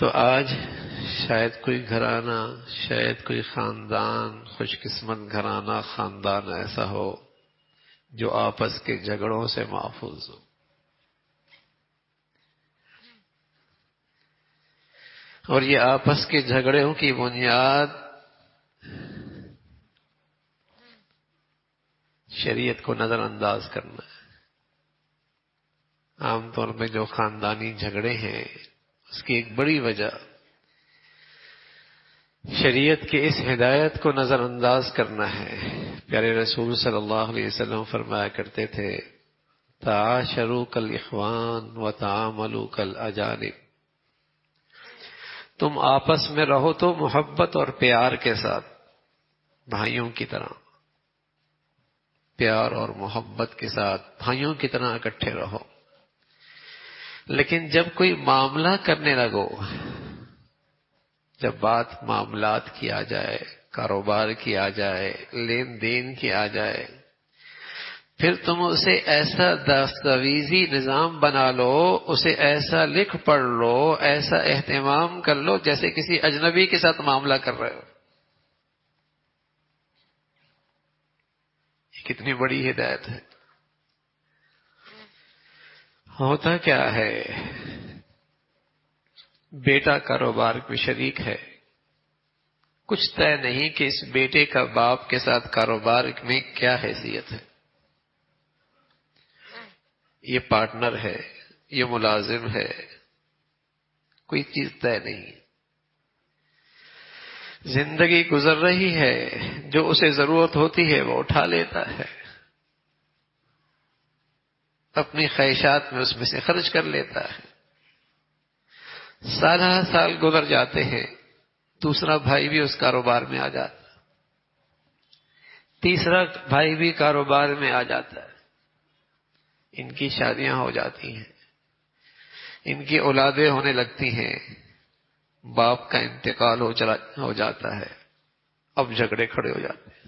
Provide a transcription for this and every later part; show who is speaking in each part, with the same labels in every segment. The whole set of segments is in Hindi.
Speaker 1: तो आज शायद कोई घराना, शायद कोई खानदान, खुशकिस्मत घराना, खानदान ऐसा हो, जो आपस के झगड़ों से महफूज हो। और ये आपस के झगड़ों की बुनियाद शरीयत को नजरअंदाज करना है। आमतौर पर जो खानदानी झगड़े हैं उसकी एक बड़ी वजह, शरीयत के इस हिदायत को नजरअंदाज करना है। प्यारे रसूल सल्लल्लाहु अलैहि वसल्लम फरमाया करते थे, ताशरू कल इखवान व तामलू कल अजानिब। तुम आपस में रहो तो मोहब्बत और प्यार के साथ, भाइयों की तरह। प्यार और मोहब्बत के साथ भाइयों की तरह इकट्ठे रहो। लेकिन जब कोई मामला करने लगो, जब बात मामलात की आ जाए, कारोबार की आ जाए लेन देन की आ जाए, फिर तुम उसे ऐसा दस्तावेजी निज़ाम बना लो, उसे ऐसा लिख पढ़ लो, ऐसा एहतमाम कर लो, जैसे किसी अजनबी के साथ मामला कर रहे हो। कितनी बड़ी हिदायत है। होता क्या है? बेटा कारोबार में शरीक है। कुछ तय नहीं कि इस बेटे का बाप के साथ कारोबार में क्या हैसियत है। ये पार्टनर है, ये मुलाजिम है, कोई चीज़ तय नहीं। ज़िंदगी गुजर रही है, जो उसे ज़रूरत होती है वो उठा लेता है। अपनी ख्वाहिशात में उसमें से खर्च कर लेता है। सारा साल गुजर जाते हैं, दूसरा भाई भी उस कारोबार में आ जाता तीसरा भाई भी कारोबार में आ जाता है। इनकी शादियाँ हो जाती हैं। इनकी औलादे होने लगती हैं। बाप का इंतकाल हो चला, हो जाता है। अब झगड़े खड़े हो जाते हैं।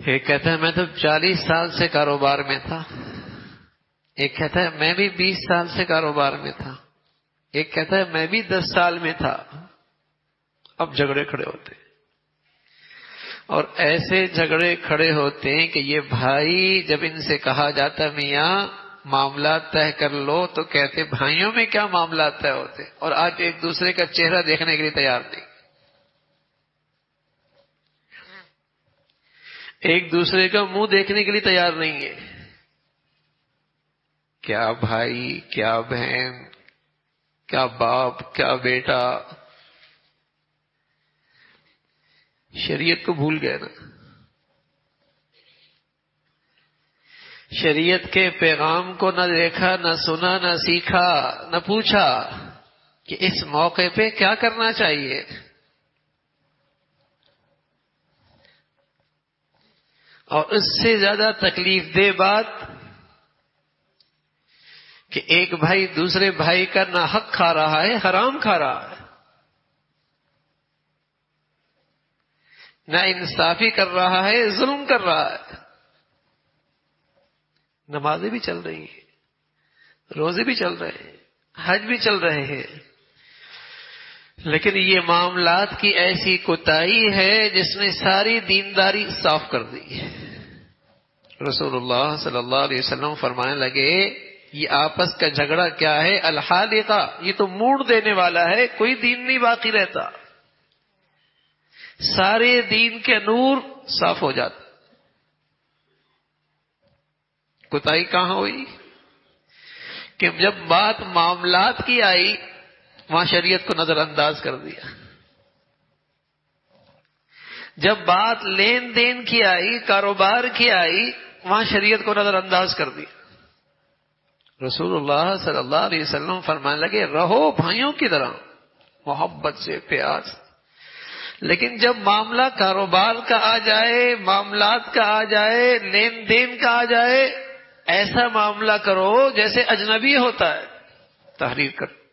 Speaker 1: एक कहता है, मैं तो चालीस साल से कारोबार में था। एक कहता है, मैं भी बीस साल से कारोबार में था। एक कहता है, मैं भी दस साल में था। अब झगड़े खड़े होते और ऐसे झगड़े खड़े होते हैं कि ये भाई जब इनसे कहा जाता, मिया, मामला तय कर लो तो कहते, भाइयों में क्या मामला तय होते? और आज एक दूसरे का चेहरा देखने के लिए तैयार नहीं। एक दूसरे का मुँह देखने के लिए तैयार नहीं है। क्या भाई, क्या बहन, क्या बाप, क्या बेटा? शरीयत को भूल गए ना। शरीयत के पैगाम को न देखा, न सुना, न सीखा, न पूछा कि इस मौके पे क्या करना चाहिए? और उससे ज़्यादा तकलीफ़ दे बात कि एक भाई दूसरे भाई का ना हक खा रहा है, हराम खा रहा है। ना इंसाफी कर रहा है, जुल्म कर रहा है। नमाजें भी चल रही हैं, रोज़े भी चल रहे हैं, हज भी चल रहे हैं। लेकिन ये मामलात की ऐसी कोताही है जिसने सारी दीनदारी साफ़ कर दी रसूलुल्लाह सल्लल्लाहु अलैहि वसल्लम फरमाने लगे, ये आपस का झगड़ा क्या है? अलहालिका, ये तो मूड देने वाला है, कोई दीन नहीं बाकी रहता। सारे दीन के नूर साफ़ हो जाते। कुताई कहाँ हुई? कि जब बात मामलात की आई वहाँ शरीयत को नजरअंदाज कर दिया। जब बात लेन देन की आई, कारोबार की आई, वहाँ शरीयत को नजरअंदाज कर दिया। रसूलुल्लाह सल्लल्लाहु अलैहि वसल्लम फरमाने लगे, रहो भाइयों की तरह, मोहब्बत से प्यार से। लेकिन जब मामला कारोबार का आ जाए, मामलात का आ जाए लेन देन का आ जाए, ऐसा मामला करो जैसे अजनबी होता है, तहरीर कर।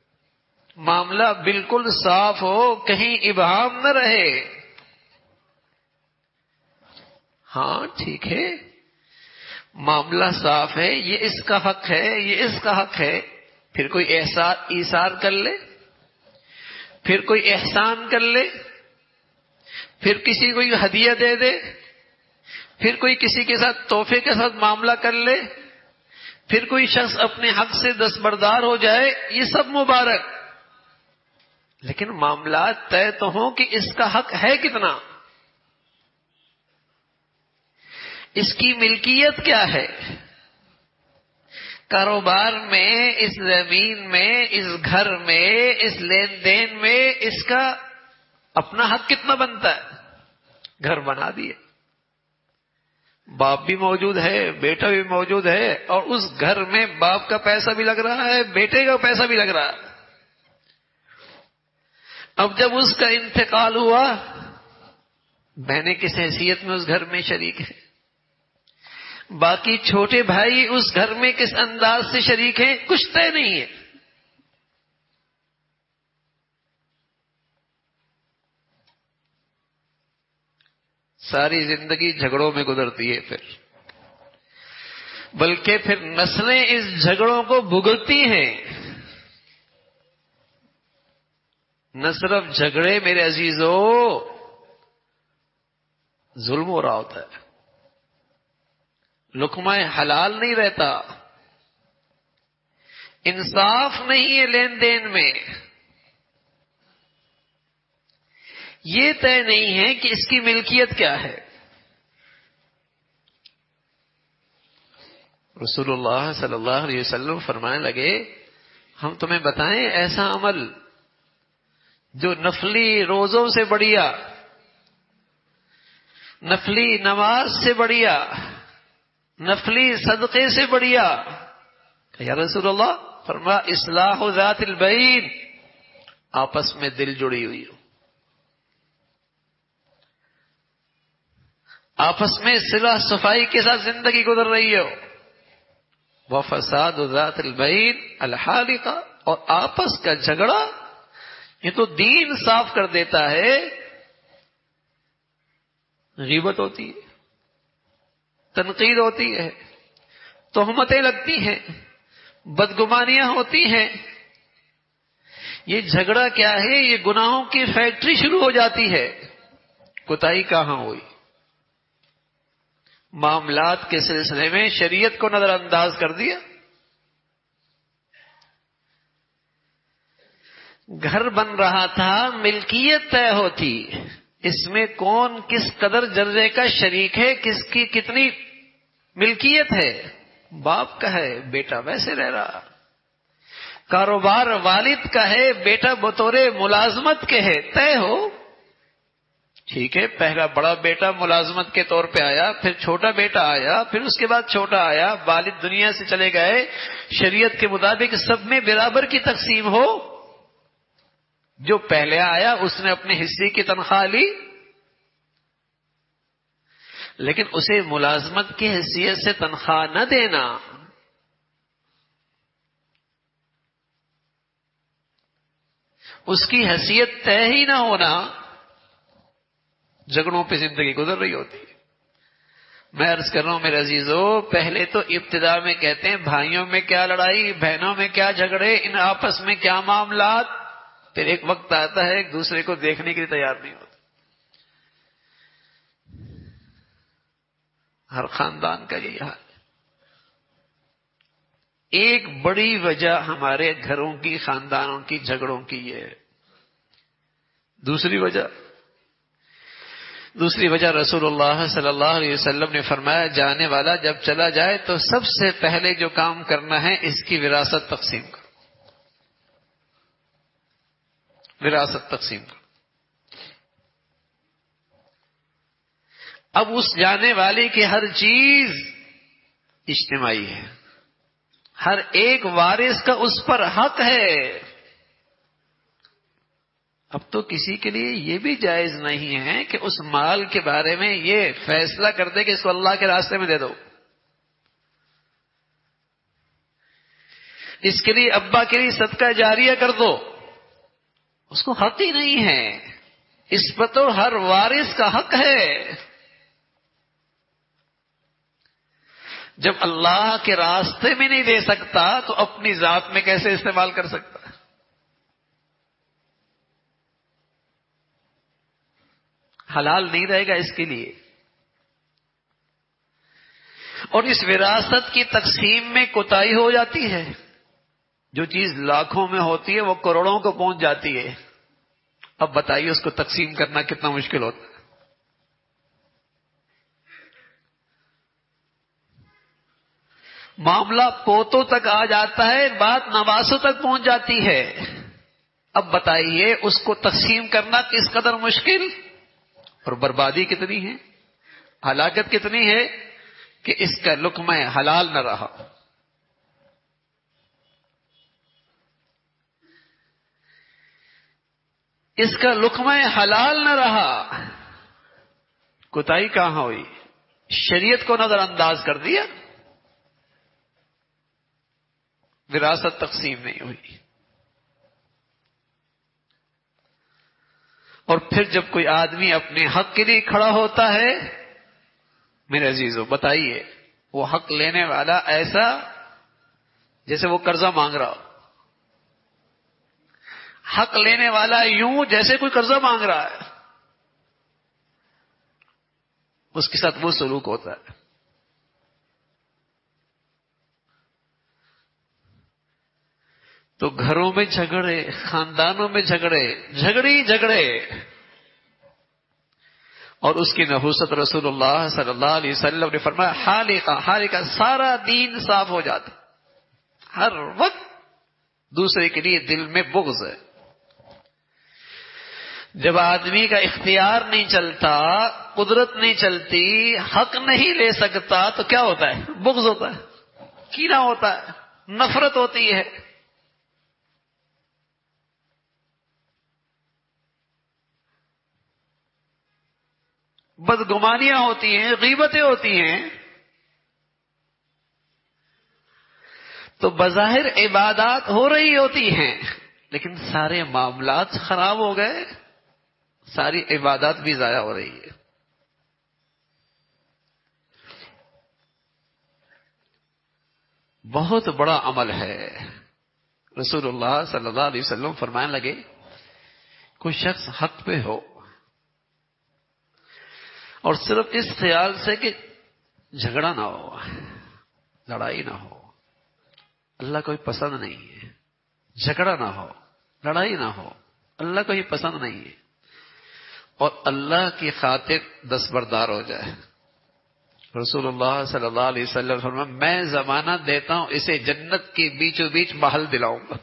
Speaker 1: मामला बिल्कुल साफ़ हो, कहीं इबाम न रहे। हाँ ठीक है। मामला साफ़ है, ये इसका हक है, ये इसका हक है। फिर कोई एहसार ईसार कर ले, फिर कोई एहसान कर ले, फिर किसी को हदिया दे दे, फिर कोई किसी के साथ तोहफे के साथ मामला कर ले, फिर कोई शख्स अपने हक से दस्तबरदार हो जाए, ये सब मुबारक। लेकिन मामला तय तो हो कि इसका हक है कितना। इसकी मिल्कियत क्या है? कारोबार में, इस ज़मीन में, इस घर में, इस लेन देन में इसका अपना हक कितना बनता है? घर बना दिए। बाप भी मौजूद है, बेटा भी मौजूद है, और उस घर में बाप का पैसा भी लग रहा है, बेटे का पैसा भी लग रहा है। अब जब उसका इंतकाल हुआ बहने किस हैसियत में उस घर में शरीक है? बाकी छोटे भाई उस घर में किस अंदाज से शरीक है, कुछ तय नहीं है। सारी ज़िंदगी झगड़ों में गुजरती है फिर। बल्कि फिर नस्लें इस झगड़ों को भुगतती हैं। न सिर्फ़ झगड़े मेरे अजीजों, जुल्म हो रहा होता है। लुकमाए हलाल नहीं रहता। इंसाफ नहीं है लेन देन में। ये तय नहीं है कि इसकी मिल्कियत क्या है। रसूलुल्लाह सल्लल्लाहु अलैहि वसल्लम फरमाने लगे, हम तुम्हें बताएँ, ऐसा अमल जो नफली रोजों से बढ़िया, नफली नमाज़ से बढ़िया, नफली सदक़े से बढ़िया, या रसूलुल्लाह, फरमा, इसलाह आपस में दिल जुड़ी हुई हो। आपस में सिला सफ़ाई के साथ ज़िंदगी गुजर रही हो। वह फसाद बैन अलहालिका और आपस का झगड़ा ये तो दीन साफ़ कर देता है गिबत होती है, तनकीद होती है, तोहमतें लगती हैं, बदगुमानियाँ होती हैं। ये झगड़ा क्या है? ये गुनाहों की फैक्ट्री शुरू हो जाती है। कोताही कहाँ हुई? मामलात के सिलसिले में शरीयत को नजरअंदाज कर दिया। घर बन रहा था, मिल्कियत तय होती। इसमें कौन किस कदर जर्रे का शरीक है, किसकी कितनी मिल्कियत है? बाप का है, बेटा वैसे रह रहा। कारोबार वालिद का है, बेटा बतौरे मुलाजमत के है। तय हो। ठीक है, पहला बड़ा बेटा मुलाजमत के तौर पे आया, फिर छोटा बेटा आया, फिर उसके बाद छोटा आया, वालिद दुनिया से चले गए। शरीयत के मुताबिक सब में बराबर की तकसीम हो। जो पहले आया, उसने अपने हिस्से की तनख्वाह ली। लेकिन उसे मुलाजमत की हैसियत से तनख्वाह न देना। उसकी हैसियत तय ही ना होना झगड़ों पे ज़िंदगी गुजर रही होती है। मैं अर्ज़ कर रहा हूँ, मेरे अजीजों, पहले तो इब्तदा में कहते हैं, भाइयों में क्या लड़ाई, बहनों में क्या झगड़े, इन आपस में क्या मामला फिर एक वक्त आता है, एक दूसरे को देखने के लिए तैयार नहीं होता। हर खानदान का यही हाल एक बड़ी वजह हमारे घरों की, खानदानों की, झगड़ों की ये है। दूसरी वजह दूसरी वजह रसूलुल्लाह सल्लल्लाहु अलैहि वसल्लम ने फरमाया, जाने वाला जब चला जाए तो सबसे पहले जो काम करना है, इसकी विरासत तकसीम करो। विरासत तकसीम करो। अब उस जाने वाले की हर चीज़ इज्तमाही है। हर एक वारिस का उस पर हक है। अब तो किसी के लिए यह भी जायज़ नहीं है कि उस माल के बारे में ये फैसला कर दे कि इसको अल्लाह के रास्ते में दे दो। इसके लिए अब्बा के लिए सदका जारिया कर दो। उसको हक ही नहीं है। इस पर तो हर वारिस का हक है। जब अल्लाह के रास्ते में नहीं दे सकता तो अपनी जात में कैसे इस्तेमाल कर सकता? हलाल नहीं रहेगा इसके लिए। और इस विरासत की तकसीम में कोताही हो जाती है। जो चीज़ लाखों में होती है, वो करोड़ों को पहुँच जाती है। अब बताइए उसको तकसीम करना कितना मुश्किल होता है। मामला पोतों तक आ जाता है, बात नवासों तक पहुँच जाती है। अब बताइए उसको तकसीम करना किस कदर मुश्किल? और बर्बादी कितनी है? हलाकत कितनी है कि इसका लुकमा हलाल न रहा। इसका लुकमा हलाल न रहा। कुताई कहाँ हुई? शरीयत को नजरअंदाज कर दिया। विरासत तकसीम नहीं हुई। और फिर जब कोई आदमी अपने हक के लिए खड़ा होता है, मेरे अजीजों, बताइए, वो हक लेने वाला ऐसा जैसे वो कर्जा मांग रहा हो। हक लेने वाला यूँ जैसे कोई कर्जा मांग रहा है। उसके साथ वो सलूक होता है। तो घरों में झगड़े, खानदानों में झगड़े, झगड़ी झगड़े। और उसकी नफूसत रसूलुल्लाह सल्लल्लाहु अलैहि वसल्लम ने फरमाया हाल का हाल का सारा दीन साफ़ हो जाता। हर वक्त दूसरे के लिए दिल में बुग्ज है। जब आदमी का इख्तियार नहीं चलता, कुदरत नहीं चलती, हक नहीं ले सकता तो क्या होता है? बुग्ज होता है। कीना होता है। नफरत होती है। बदगुमानियाँ होती हैं, गीबतें होती हैं। तो बज़ाहिर इबादत हो रही होती हैं, लेकिन सारे मामला खराब हो गए। सारी इबादत भी जाया हो रही है। बहुत बड़ा अमल है। रसूलुल्लाह सल्लल्लाहु अलैहि वसल्लम फरमाने लगे, कोई शख्स हक पे हो और सिर्फ़ इस ख्याल से कि झगड़ा ना हो, लड़ाई ना हो, अल्लाह कोई पसंद नहीं है, झगड़ा ना हो, लड़ाई ना हो, अल्लाह को ही पसंद नहीं है। और अल्लाह की खातिर दस्तबरदार हो जाए। रसूलुल्लाह सल्लल्लाहु अलैहि वसल्लम मैं जमानत देता हूँ, इसे जन्नत के बीचों बीच महल दिलाऊँगा।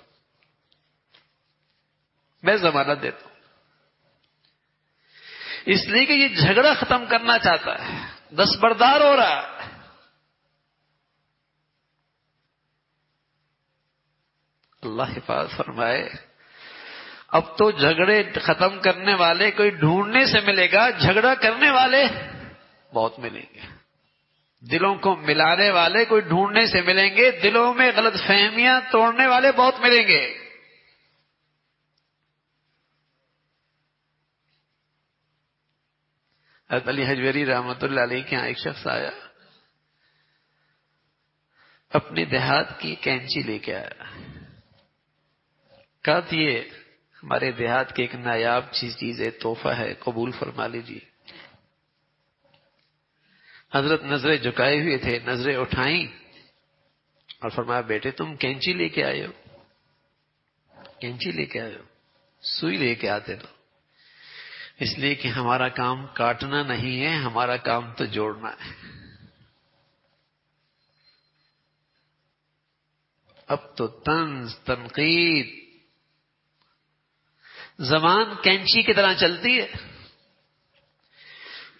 Speaker 1: मैं जमानत देता हूँ। इसलिए कि ये झगड़ा खत्म करना चाहता है, दस्तबरदार हो रहा है। अल्लाह हिफाज फरमाए अब तो झगड़े खत्म करने वाले कोई ढूँढने से मिलेगा, झगड़ा करने वाले बहुत मिलेंगे। दिलों को मिलाने वाले कोई ढूँढने से मिलेंगे, दिलों में गलत फहमियाँ तोड़ने वाले बहुत मिलेंगे। हज़रत अली हजवेरी रहमत के यहाँ एक शख्स आया, अपने देहात की कैंची लेके आया। कहा ये हमारे देहात की एक नायाब चीज़ चीज़ है, तोहफा है, कबूल फरमा लीजिए। हज़रत नज़रें झुकाए हुए थे, नज़रें उठाई और फरमाया, बेटे, तुम कैंची लेके हो? कैंची लेके हो? सुई लेके आते तो। इसलिए कि हमारा काम काटना नहीं है, हमारा काम तो जोड़ना है। अब तो तंज तनकीद जबान कैंची की तरह चलती है।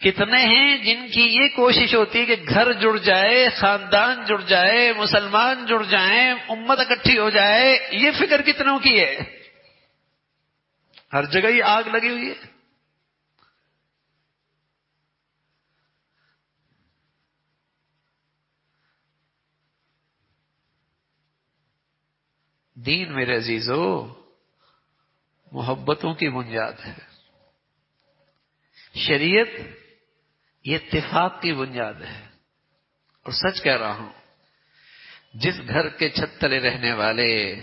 Speaker 1: कितने हैं जिनकी ये कोशिश होती है कि घर जुड़ जाए, खानदान जुड़ जाए, मुसलमान जुड़ जाए, उम्मत इकट्ठी हो जाए, ये फ़िक्र कितनों की है? हर जगह ही आग लगी हुई है। दीन मेरे अजीजो मोहब्बतों की बुनियाद है। शरीयत ये इतफाक की बुनियाद है। और सच कह रहा हूँ, जिस घर के छत तले रहने वाले,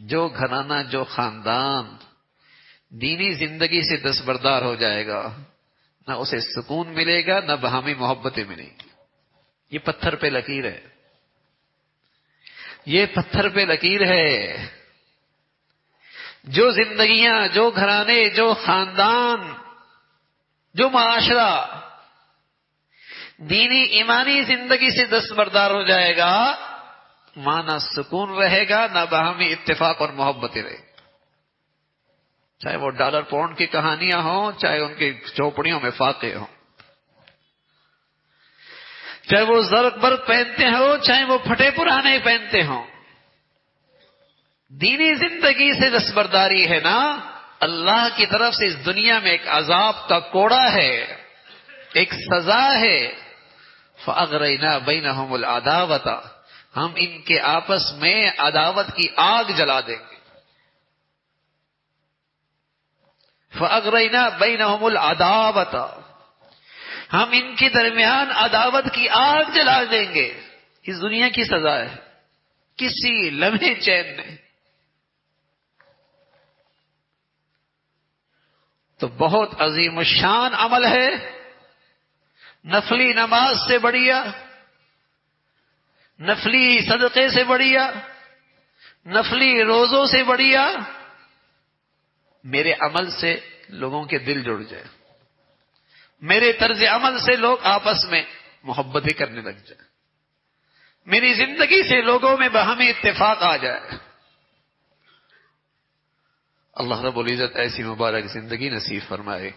Speaker 1: जो घराना, जो खानदान, दीनी ज़िंदगी से दसबरदार हो जाएगा, ना उसे सुकून मिलेगा, ना बहामी मोहब्बतें मिलेंगी। ये पत्थर पे लकीर है। ये पत्थर पे लकीर है जो जिंदगियाँ, जो घराने, जो खानदान, जो माशरा, दीनी ईमानी ज़िंदगी से दस्तबरदार हो जाएगा माँ ना सुकून रहेगा, ना बाहमी इत्तेफाक और मोहब्बतें रहेगी चाहे वो डॉलर पाउंड की कहानियाँ हों, चाहे उनकी चौपड़ियों में फाके हों। चाहे वो जरक बर्क पहनते हो, चाहे वो फटे पुराने पहनते हो। दीनी ज़िंदगी से दस्तबरदारी है ना? अल्लाह की तरफ़ से इस दुनिया में एक अजाब का कोड़ा है, एक सजा है। फ़ागरना बैनहमुल अदावता, हम इनके आपस में अदावत की आग जला देंगे। फ़ागरना बैनहमुल अदावता, हम इनके दरमियान अदावत की आग जला देंगे। इस दुनिया की सजा है। किसी लम्हे चैन नहीं तो बहुत अजीम शान अमल है। नफली नमाज़ से बढ़िया, नफली सदक़े से बढ़िया, नफली रोजों से बढ़िया, मेरे अमल से लोगों के दिल जुड़ जाए। मेरे तर्ज अमल से लोग आपस में मोहब्बतें करने लग जाए। मेरी ज़िंदगी से लोगों में बहमी इत्तेफाक आ जाए। अल्लाह रब्बुल इज़्ज़त ऐसी मुबारक ज़िंदगी नसीब फरमाए।